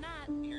not.